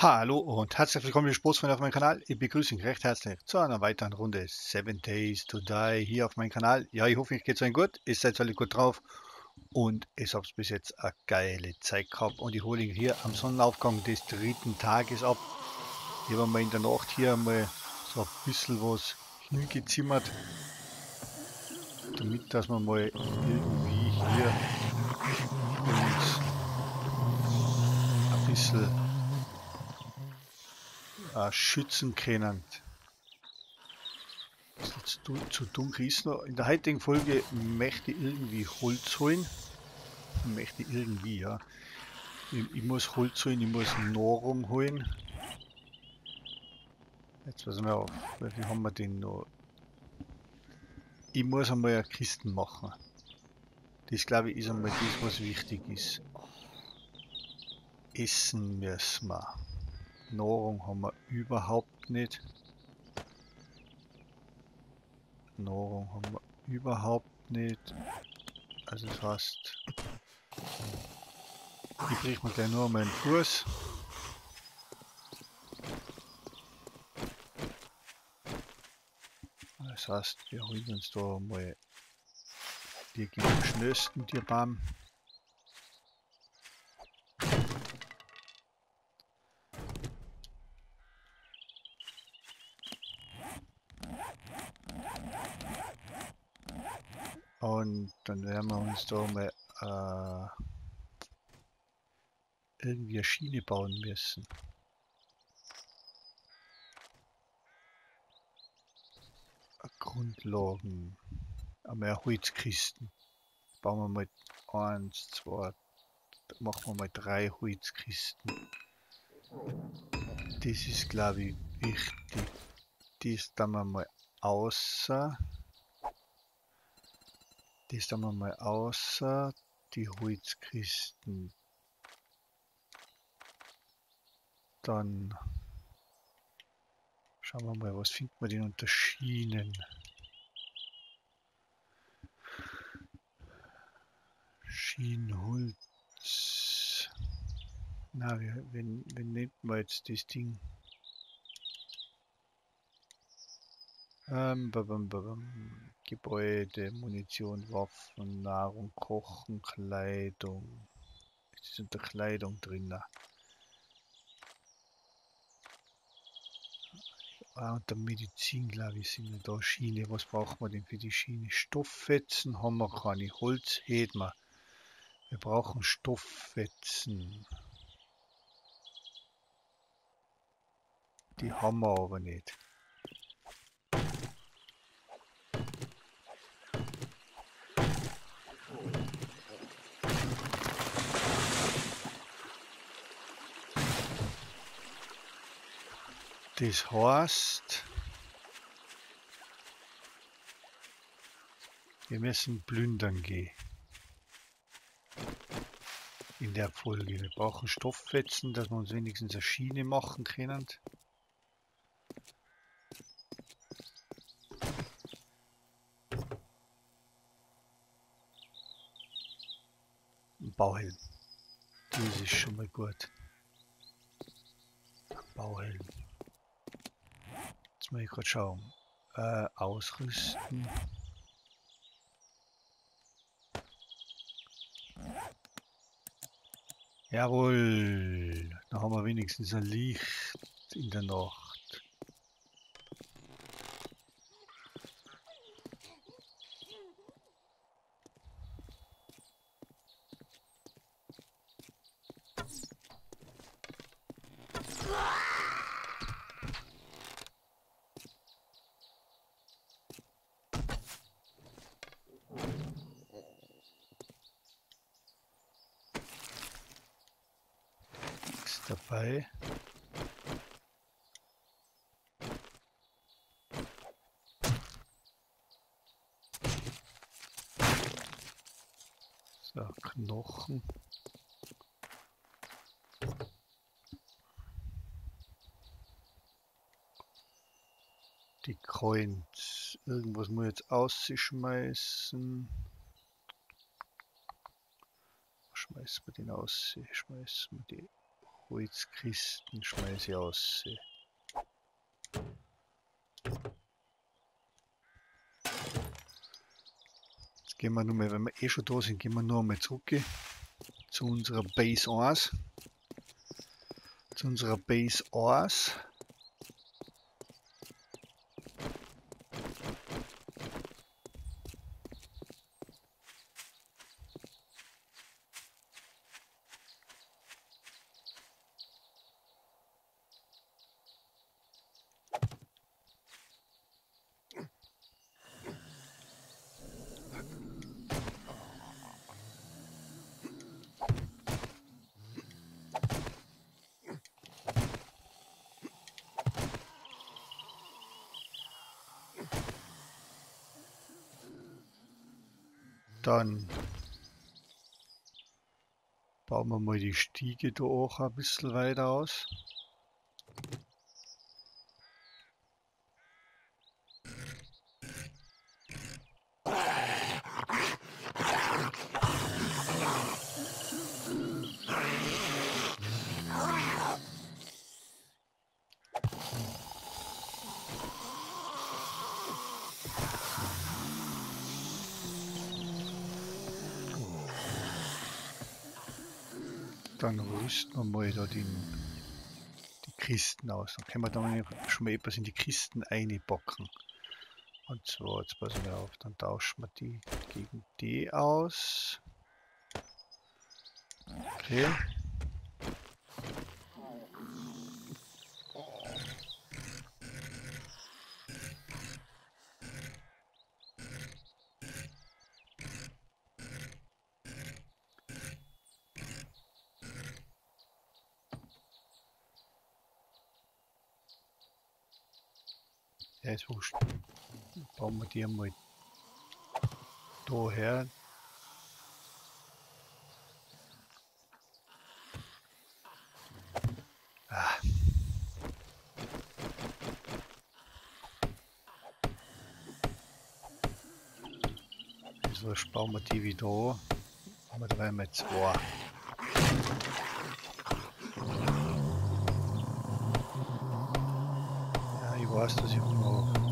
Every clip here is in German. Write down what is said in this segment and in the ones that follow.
Hallo und herzlich willkommen, liebe Sportsfreunde auf meinem Kanal. Ich begrüße euch recht herzlich zu einer weiteren Runde 7 Days to Die hier auf meinem Kanal. Ja, ich hoffe, euch geht es euch gut. Ihr seid alle gut drauf und ich habe bis jetzt eine geile Zeit gehabt und ich hole ihn hier am Sonnenaufgang des dritten Tages ab. Hier haben wir in der Nacht hier mal so ein bisschen was hingezimmert, damit dass wir mal irgendwie hier ein bisschen äh, schützen können. Zu, zu dunkel ist noch. In der heutigen Folge möchte ich irgendwie Holz holen. Möchte ich irgendwie, ja. Ich, ich muss Holz holen, ich muss Nahrung holen. Jetzt passen wir auf, wie haben wir den noch? Ich muss einmal eine Kisten machen. Das glaube ich ist einmal das, was wichtig ist. Essen müssen wir. Nahrung haben wir überhaupt nicht. Nahrung haben wir überhaupt nicht. Also das heißt, ich kriege mir gleich nur meinen Fuß. Das heißt, wir holen uns da mal die schnellsten Tierbaum. Und dann werden wir uns da mal äh, irgendwie eine Schiene bauen müssen. Grundlagen. Einmal Holzkisten. Bauen wir mal eins, zwei, machen wir mal drei Holzkisten. Das ist glaube ich wichtig. Das dann wir mal außer. Das dann wir mal außer. Die Holzkisten. Dann schauen wir mal, was findet man denn unter Schienen? Schienenholz. Na, wie, wenn, wenn nennt man jetzt das Ding? Ähm, babam, babam. Gebäude, Munition, Waffen, Nahrung, Kochen, Kleidung. Ist unter Kleidung drin? Ah, unter Medizin, glaube ich, sind wir da. Schiene, was braucht man denn für die Schiene? Stofffetzen haben wir keine. Holz hätten wir. Wir brauchen Stofffetzen. Die haben wir aber nicht. Das heißt, wir müssen plündern gehen in der Folge. Wir brauchen Stofffetzen, dass wir uns wenigstens eine Schiene machen können. Ein Bauhelm. Das ist schon mal gut. Bauhelm. Jetzt muss ich gerade schauen. Äh, ausrüsten. Jawohl, da haben wir wenigstens ein Licht in der Nacht. Dabei. So, Knochen. Die Coins. Irgendwas muss jetzt ausschmeißen. Schmeißen wir den aus. Schmeißen wir die Holzkisten schmeiße ich aus. Jetzt gehen wir nur mal, wenn wir eh schon da sind, gehen wir nur einmal zurück zu unserer Base 1. Zu unserer Base 1. Dann bauen wir mal die Stiege da auch ein bisschen weiter aus. Dann rüsten wir mal da die, die Kisten aus. Dann können wir da schon mal etwas in die Kisten einpacken. Und zwar, jetzt passen wir auf, dann tauschen wir die gegen die aus. Okay. Ja, ist wurscht. Bauen wir die mal da her. Ah. So, bauen wir die wieder an. Wir drei mal zwei. Ja, ich weiß, dass ich Hunger habe.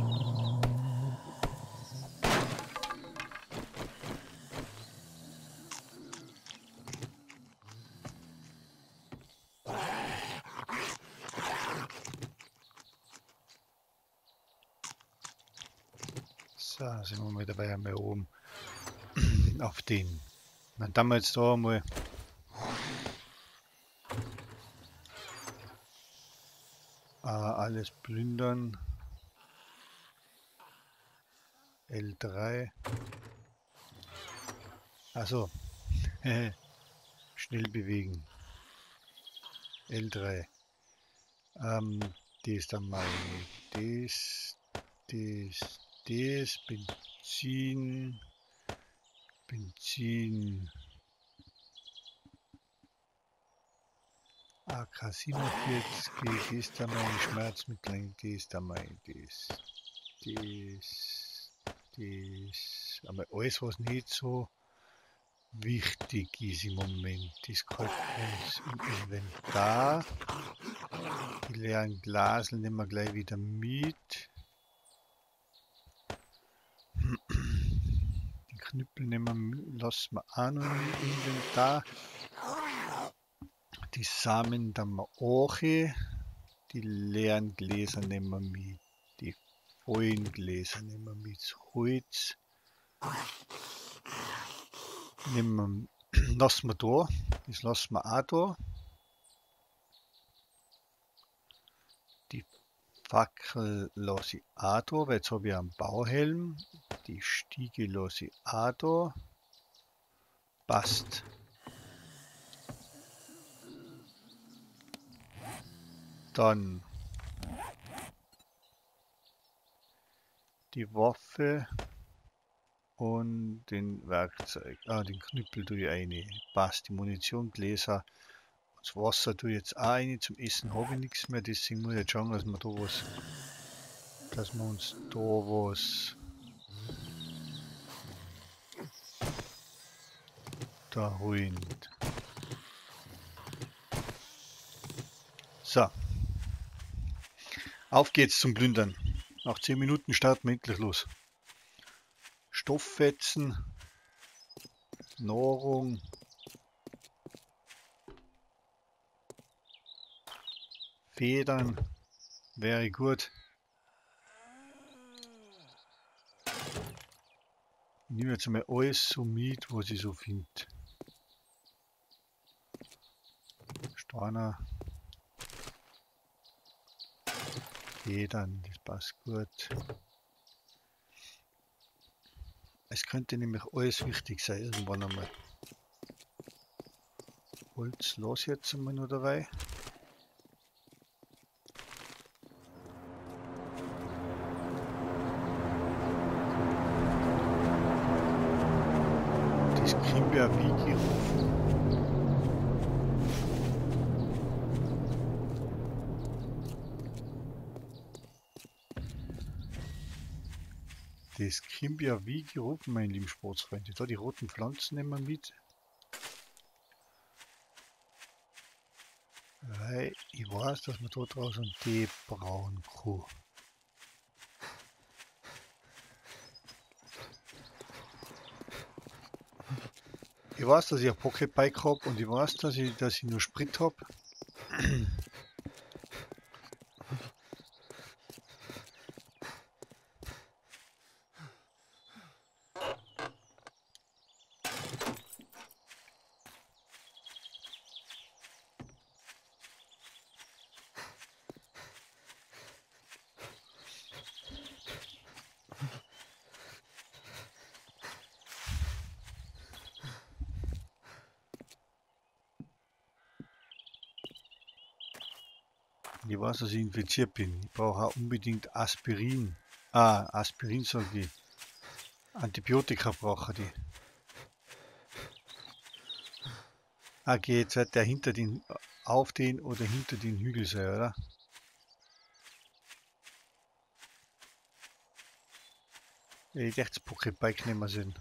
So, sind wir mal dabei einmal oben den. Dann jetzt da mal äh, alles plündern. L3. Also schnell bewegen. L3. Ähm, ist dann mal das, das, das, Benzin, Benzin, AK47, das da mein Schmerzmittel, das da mein, das, das, das, aber alles was nicht so wichtig ist im Moment, das kommt uns im Inventar. Die leeren Glasel nehmen wir gleich wieder mit. Knüppel nehmen lassen wir auch noch im Inventar. Die Samen dann wir auch. Die leeren Gläser nehmen wir mit. Die vollen Gläser nehmen wir mit. Das Holz nehmen wir, lassen wir da. Das lassen wir auch da. Fackel lasse ich auch da, weil jetzt habe ich einen Bauhelm. Die Stiege da. Passt. Dann die Waffe und den Werkzeug, ah, den Knüppel tue ich rein. Passt, die Munition, Gläser, das Wasser tue ich jetzt auch rein. Zum Essen habe ich nichts mehr, deswegen muss ich jetzt schauen, dass wir da was, dass wir uns da was da holen. So. Auf geht's zum Plündern. Nach 10 Minuten starten wir endlich los. Stofffetzen, Nahrung, Federn, wäre gut. Ich nehme jetzt mal alles so mit, was ich so finde. Steiner. Federn, das passt gut. Es könnte nämlich alles wichtig sein, irgendwann einmal. Holz los jetzt einmal noch dabei. Das kriegen wir wie gerufen. Ja wie gerufen, mein lieben Sportsfreunde. Da die roten Pflanzen nehmen wir mit. Weil ich weiß, dass wir da draußen die brauchen kann. Ich weiß, dass ich ein Pocketbike habe und ich weiß, dass ich, dass ich nur Sprit habe. Ich weiß, dass ich infiziert bin. Ich brauche auch unbedingt Aspirin. Ah, Aspirin sage ich. Antibiotika brauche die. Ah, geht jetzt wird der hinter den, auf den oder hinter den Hügel sein, oder? Ich dachte, das Pokébike nehmen wir sind.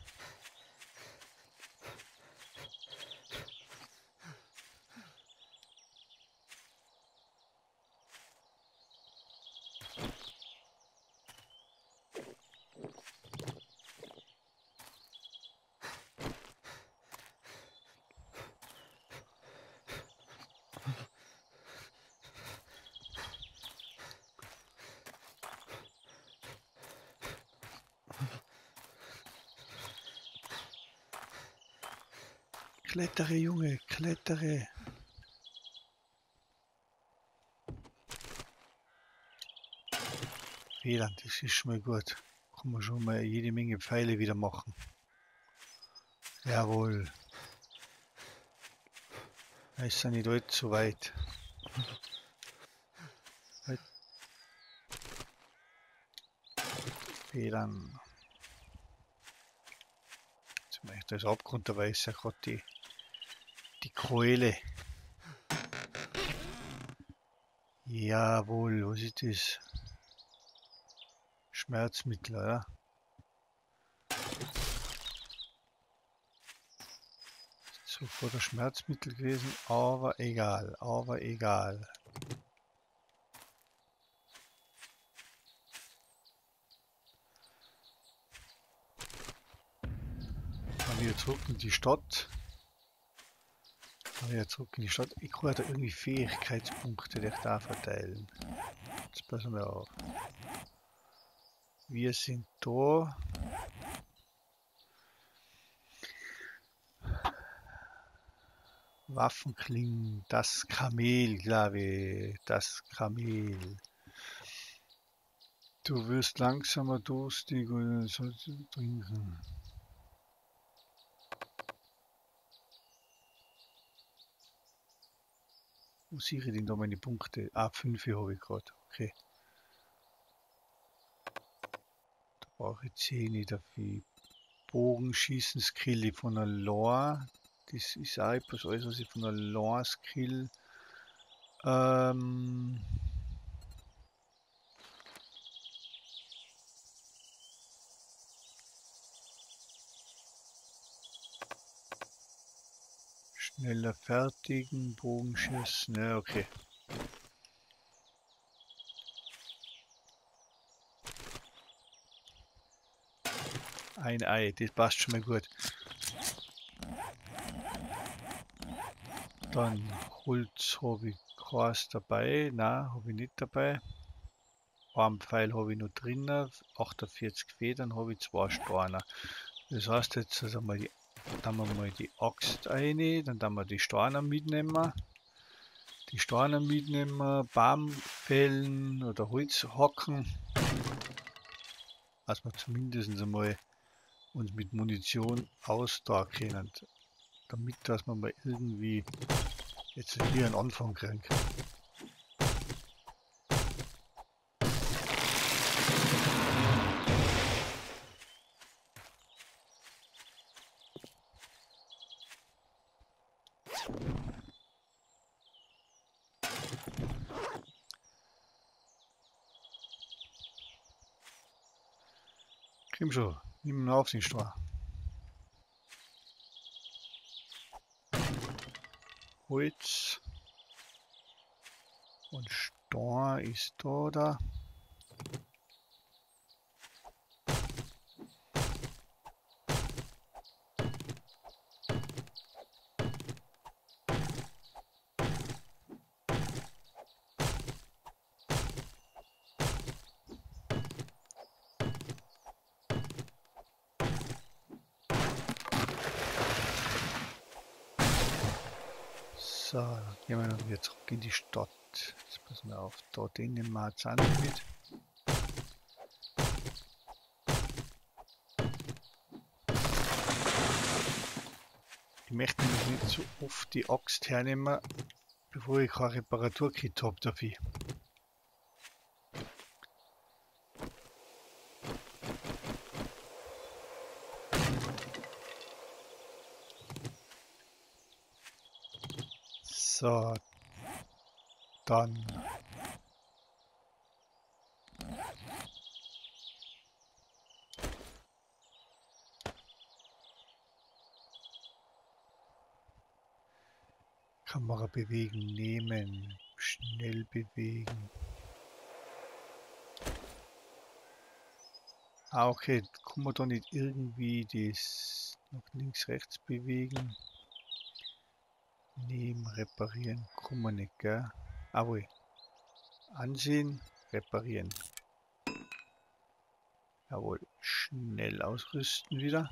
Klettere, Junge, klettere. Federn, das ist schon mal gut. Kann man schon mal jede Menge Pfeile wieder machen. Jawohl. Da ist ja nicht allzu weit. Federn. Jetzt mache ich das Abgrund, dabei ist ja gerade die Keule. Jawohl, was ist das? Schmerzmittel, oder? Sofort ein Schmerzmittel gewesen, aber egal, aber egal. Dann wieder zurück in die Stadt. Wieder zurück in die Stadt. Ich kann da irgendwie Fähigkeitspunkte die ich da verteilen. Jetzt passen wir auf. Wir sind da. Waffenklingen, das Kamel, glaube ich. Das Kamel. Du wirst langsamer durstig und sollst trinken. Wo sehe ich denn da meine Punkte? Ah, 5 habe ich gerade. Okay. Da brauche ich 10 dafür. Bogenschießen Skill von der Lore. Das ist auch etwas alles, was ich von der Lore Skill. Ähm. Schneller fertigen, Bogenschiss, ne, okay. Ein Ei, das passt schon mal gut. Dann Holz habe ich keins dabei. Nein, habe ich nicht dabei. Einen Pfeil habe ich noch drinnen. 48 Federn habe ich zwei Steine. Das heißt, jetzt ist einmal die dann wir mal die Axt eine, dann dann wir die Steine mitnehmen. Die Steine mitnehmen, Baum fällen oder Holz hacken. Dass wir zumindest einmal uns mit Munition ausdauern können damit dass man mal irgendwie jetzt hier einen Anfang kriegen kann. Komm schon, nimm einen Aufsichtsstrahl. Holz und Stor ist da. da. So, dann gehen wir dann wieder zurück in die Stadt. Jetzt passen wir auf, da den nehmen mit. Ich möchte nämlich nicht so oft die Axt hernehmen, bevor ich kein Reparaturkit habe dafür. So, dann. Kamera bewegen, nehmen, schnell bewegen. Ah, okay, kann man da nicht irgendwie das nach links, rechts bewegen? Nehmen, reparieren, kann man nicht, gell? Aber ansehen, reparieren. Jawohl, schnell ausrüsten wieder.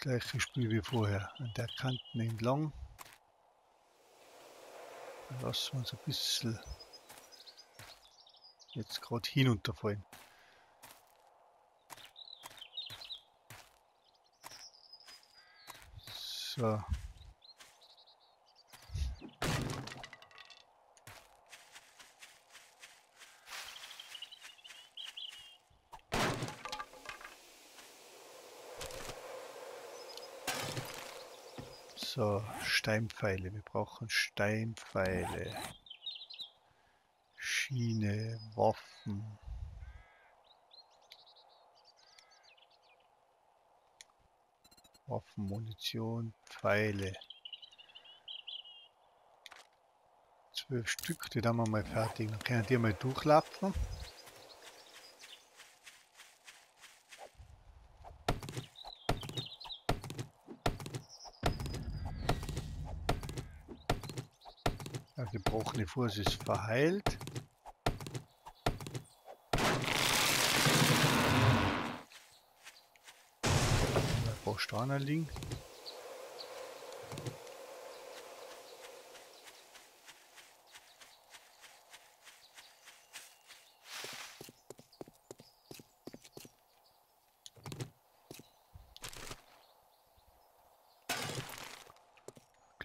Gleiche Spiel wie vorher. An der Kanten entlang. Dann lassen wir uns ein bisschen jetzt gerade hinunterfallen. So. So, Steinpfeile. Wir brauchen Steinpfeile. Schiene, Waffen. Waffen, Munition, Pfeile. Zwölf Stück, die haben wir mal fertig. Dann können die mal durchlaufen. Der Fuß ist verheilt. Steine liegen.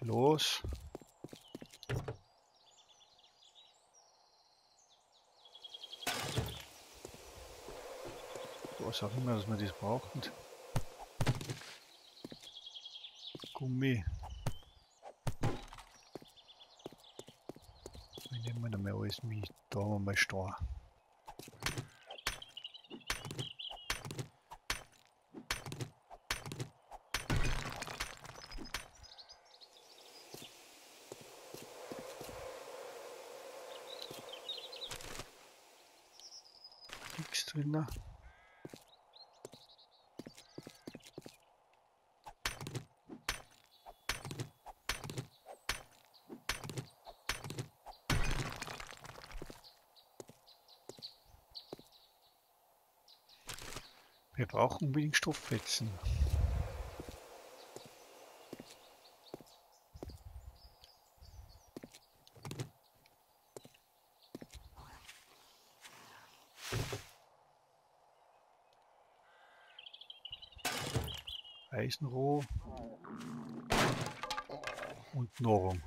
Los. Was auch immer, dass man das braucht. Gummi. Wir Immer noch mehr alles mit. Da haben wir mal stehen. Nichts drin. Wir brauchen unbedingt Stofffetzen. Eisenroh und Nahrung.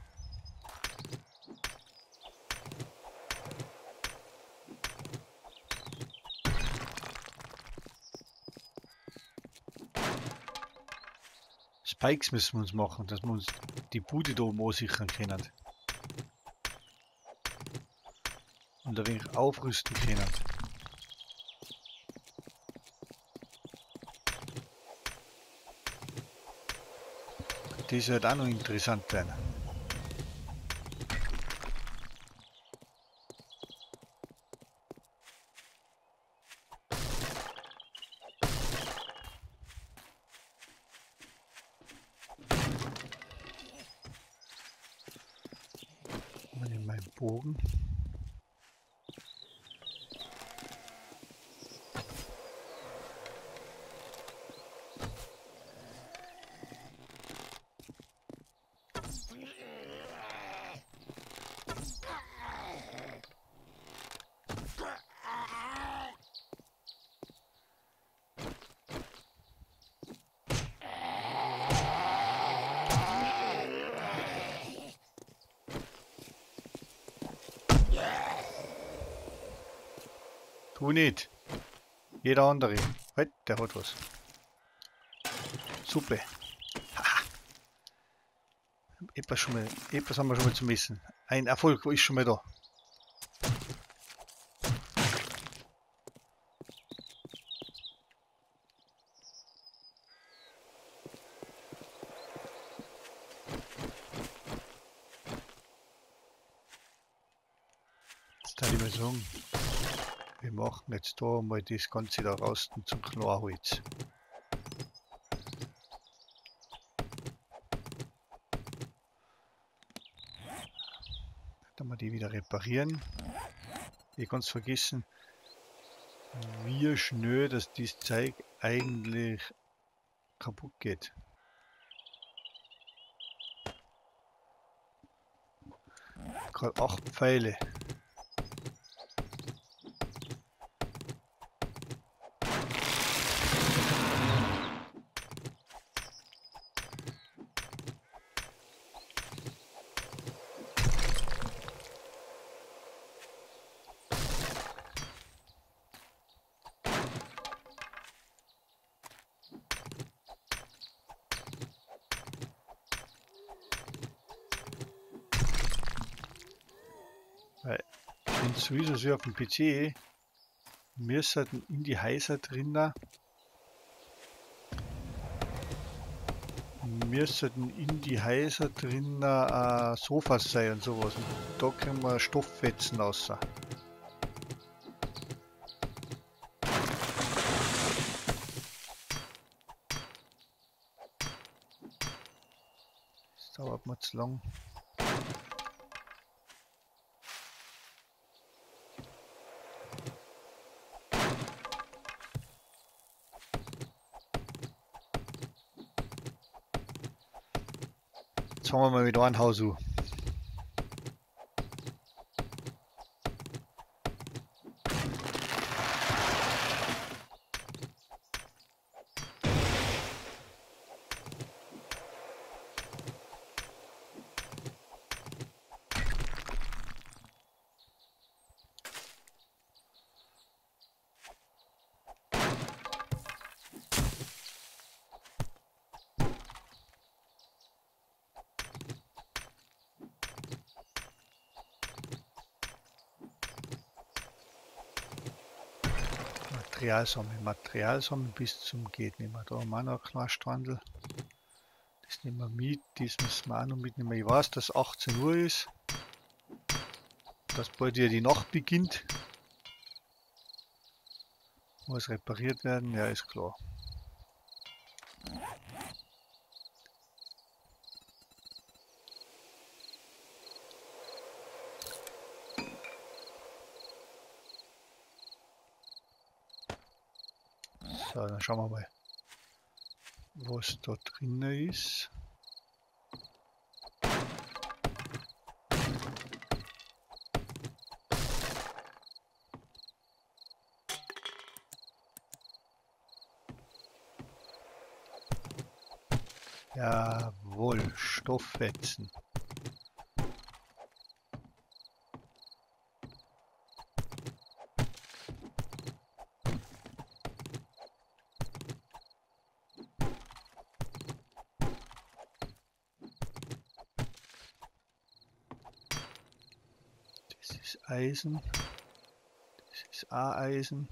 Spikes müssen wir uns machen, dass wir uns die Bude da oben sichern können. Und ein wenig aufrüsten können. Das wird auch noch interessant werden. Mal in meinen Bogen. Nicht. Jeder andere. Halt, der hat was. Suppe. Etwas, schon mal, etwas haben wir schon mal zu messen. Ein Erfolg ist schon mal da. Jetzt darf ich mal sagen, wir machen jetzt da mal das Ganze da raus zum Klarholz. Dann wir die wieder reparieren. Ich es vergessen, wie schnell dass dieses Zeug eigentlich kaputt geht. Gerade acht Pfeile. Sowieso so auf dem PC. Wir sollten in die Häuser drinnen. Wir sollten in die Häuser drinnen äh, Sofas sein und sowas. Und da können wir Stofffetzen raus. Das dauert mir zu lang. Jetzt fangen wir mal wieder ein Material sammeln. Bis zum geht nicht mehr. Da haben wir noch ein Knastwandel. Das nehmen wir mit. Das müssen wir auch noch mitnehmen. Ich weiß, dass 18 Uhr ist. Dass bald ja die Nacht beginnt. Muss repariert werden, ja ist klar. So, dann schauen wir mal, was da drin ist. Jawohl, Stofffetzen. Eisen. Das ist A-Eisen.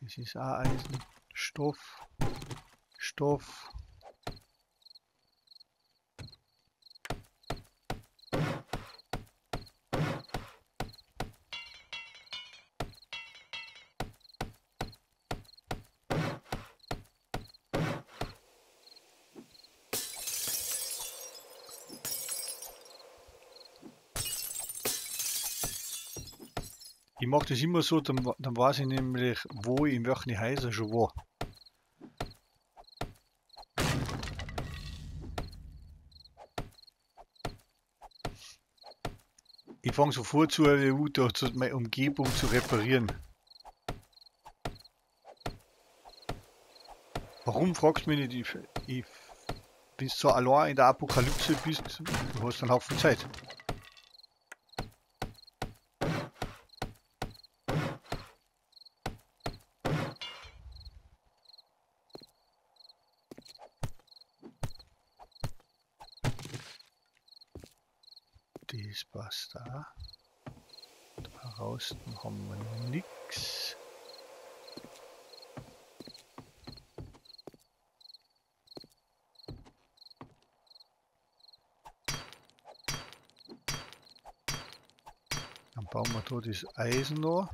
Das ist A-Eisen. Stoff. Stoff. Mache das immer so, dann, dann weiß ich nämlich, wo ich in welchen Häusern schon war. Ich fange sofort zu, meine Umgebung zu reparieren. Warum fragst du mich nicht? Ich, ich, du so allein in der Apokalypse bist, du hast einen Haufen Zeit. Das passt da. Draußen haben wir nichts. Dann bauen wir da das Eisen noch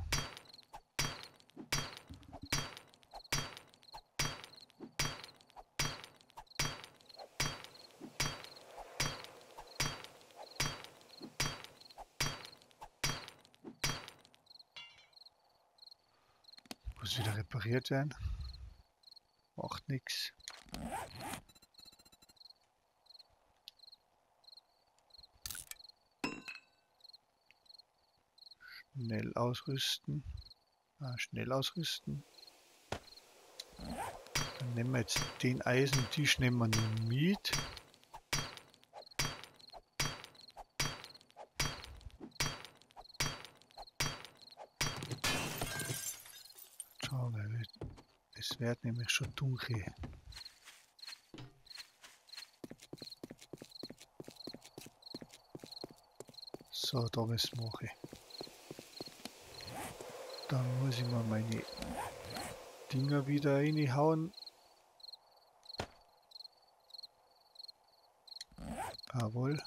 wieder repariert werden. Macht nichts. Schnell ausrüsten. Ah, schnell ausrüsten. Dann nehmen wir jetzt den Eisentisch nehmen wir mit. Schau, es wird nämlich schon dunkel. So, da was mache ich. Dann muss ich mal meine Dinger wieder reinhauen. Jawohl.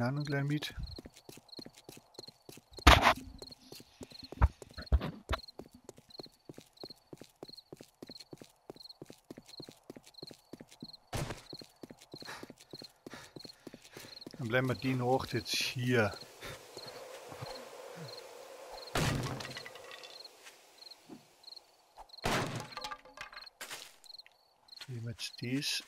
Anderen gleich mit. Dann bleiben wir die Nacht jetzt hier. Nehmen wir jetzt das.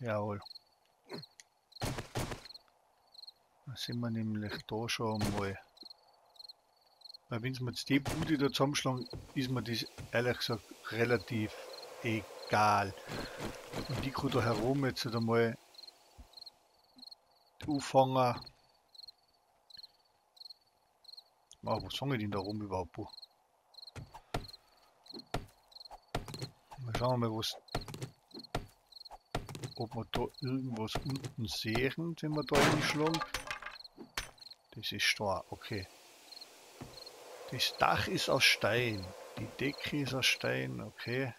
Jawohl. Da sind wir nämlich da schon mal. Weil wenn wir jetzt die Bude da zusammenschlagen, ist mir das ehrlich gesagt relativ egal. Und die kann da herum jetzt einmal auffangen. Ah, was fange ich denn da rum überhaupt? Mal schauen wir mal, was ob wir da irgendwas unten sehen, wenn wir da reinschlagen. Das ist da, okay. Das Dach ist aus Stein. Die Decke ist aus Stein, okay.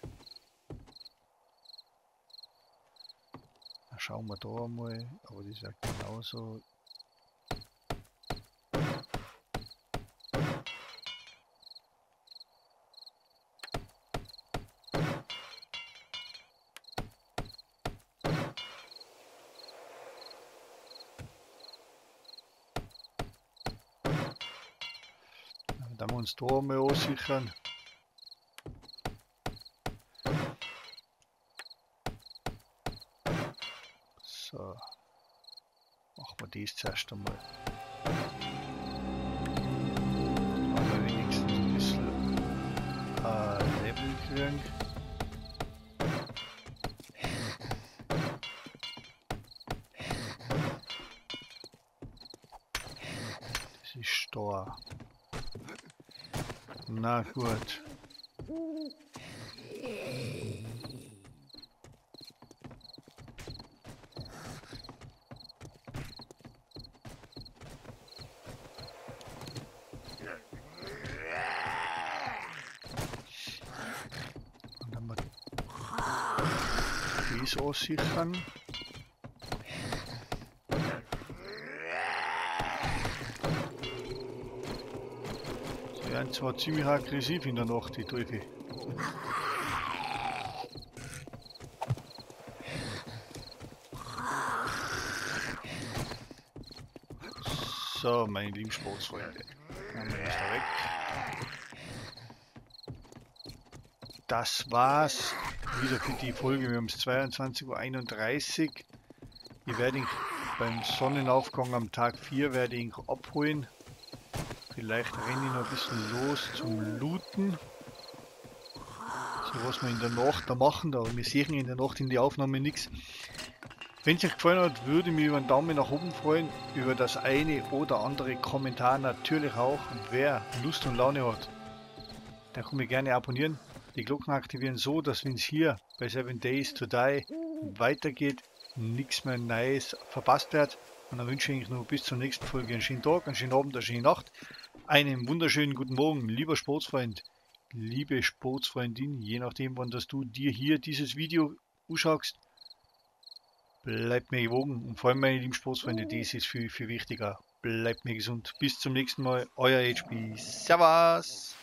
Dann schauen wir da mal, aber das ist ja genauso. Da wir uns da mal aussichern. So. Machen wir das zuerst einmal. Haben wir wenigstens ein bisschen äh, Level kriegen. Na gut. Dann mal dies aussichern. Werden zwar ziemlich aggressiv in der Nacht, die Teufel. So, meine lieben Sportsfreunde. Das war's wieder für die Folge. Wir haben es 22.31 Uhr. Ich werde ihn beim Sonnenaufgang am Tag 4 werde ich abholen. Vielleicht renne ich noch ein bisschen los zum Looten. So was wir in der Nacht da machen, da wir sehen in der Nacht in die Aufnahme nichts. Wenn es euch gefallen hat, würde ich mich über einen Daumen nach oben freuen, über das eine oder andere Kommentar natürlich auch. Und wer Lust und Laune hat, der kann mich gerne abonnieren, die Glocken aktivieren, so dass wenn es hier bei 7 Days to Die weitergeht, nichts mehr Neues verpasst wird. Und dann wünsche ich euch noch bis zur nächsten Folge einen schönen Tag, einen schönen Abend, eine schöne Nacht, einen wunderschönen guten Morgen, lieber Sportsfreund, liebe Sportsfreundin, je nachdem, wann dass du dir hier dieses Video anschaust. Bleibt mir gewogen und vor allem meine lieben Sportsfreunde, das ist viel, viel wichtiger. Bleibt mir gesund. Bis zum nächsten Mal, euer HB. Servus!